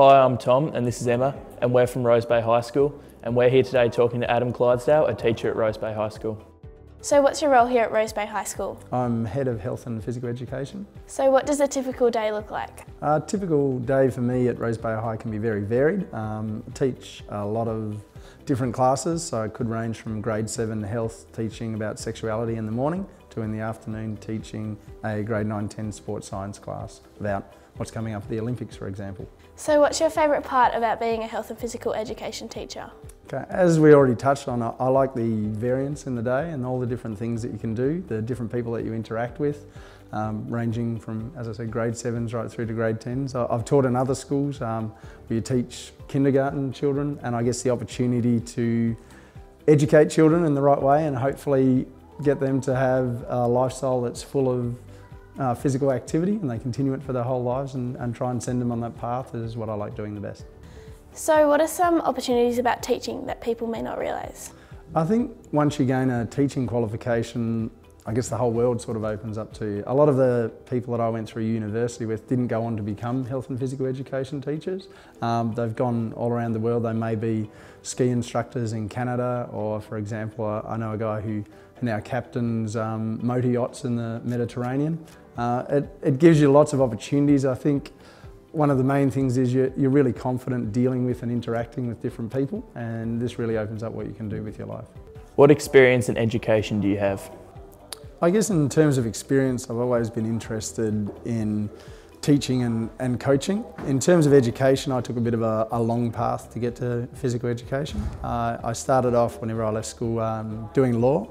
Hi, I'm Tom and this is Emma and we're from Rose Bay High School and we're here today talking to Adam Clydesdale, a teacher at Rose Bay High School. So what's your role here at Rose Bay High School? I'm Head of Health and Physical Education. So what does a typical day look like? A typical day for me at Rose Bay High can be very varied. Um, I teach a lot of different classes, so it could range from grade 7 health teaching about sexuality in the morning to in the afternoon teaching a grade 9-10 sports science class about what's coming up for the Olympics for example. So what's your favourite part about being a health and physical education teacher? Okay. As we already touched on, I like the variance in the day and all the different things that you can do, the different people that you interact with, um, ranging from, as I said, grade 7s right through to grade 10s. I've taught in other schools um, where you teach kindergarten children and I guess the opportunity to educate children in the right way and hopefully get them to have a lifestyle that's full of uh, physical activity and they continue it for their whole lives and, and try and send them on that path is what I like doing the best. So what are some opportunities about teaching that people may not realise? I think once you gain a teaching qualification, I guess the whole world sort of opens up to you. A lot of the people that I went through university with didn't go on to become health and physical education teachers. Um, they've gone all around the world. They may be ski instructors in Canada or, for example, I know a guy who now captains um, motor yachts in the Mediterranean. Uh, it, it gives you lots of opportunities. I think one of the main things is you're, you're really confident dealing with and interacting with different people and this really opens up what you can do with your life. What experience and education do you have? I guess in terms of experience, I've always been interested in teaching and, and coaching. In terms of education, I took a bit of a, a long path to get to physical education. Uh, I started off whenever I left school um, doing law.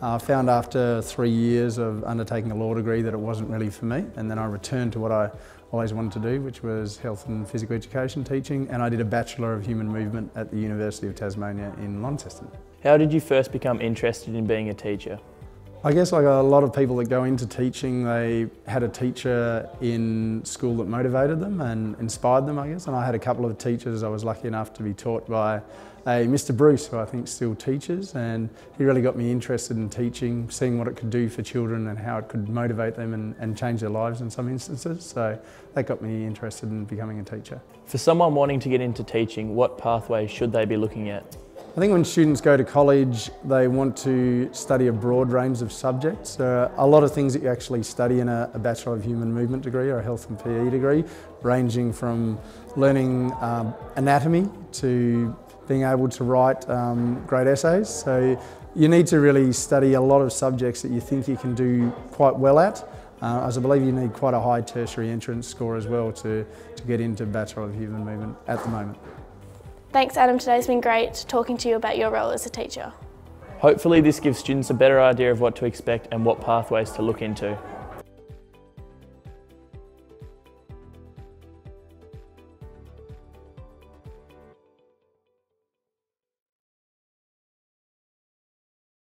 I found after three years of undertaking a law degree that it wasn't really for me and then I returned to what I always wanted to do, which was health and physical education teaching, and I did a Bachelor of Human Movement at the University of Tasmania in Launceston. How did you first become interested in being a teacher? I guess like a lot of people that go into teaching, they had a teacher in school that motivated them and inspired them, I guess. And I had a couple of teachers I was lucky enough to be taught by a Mr. Bruce, who I think still teaches, and he really got me interested in teaching, seeing what it could do for children and how it could motivate them and, and change their lives in some instances. So that got me interested in becoming a teacher. For someone wanting to get into teaching, what pathway should they be looking at? I think when students go to college, they want to study a broad range of subjects. There are a lot of things that you actually study in a, a Bachelor of Human Movement degree or a Health and PE degree, ranging from learning um, anatomy to being able to write um, great essays. So you need to really study a lot of subjects that you think you can do quite well at. Uh, as I believe you need quite a high tertiary entrance score as well to, to get into Bachelor of Human Movement at the moment. Thanks Adam, today's been great talking to you about your role as a teacher. Hopefully this gives students a better idea of what to expect and what pathways to look into.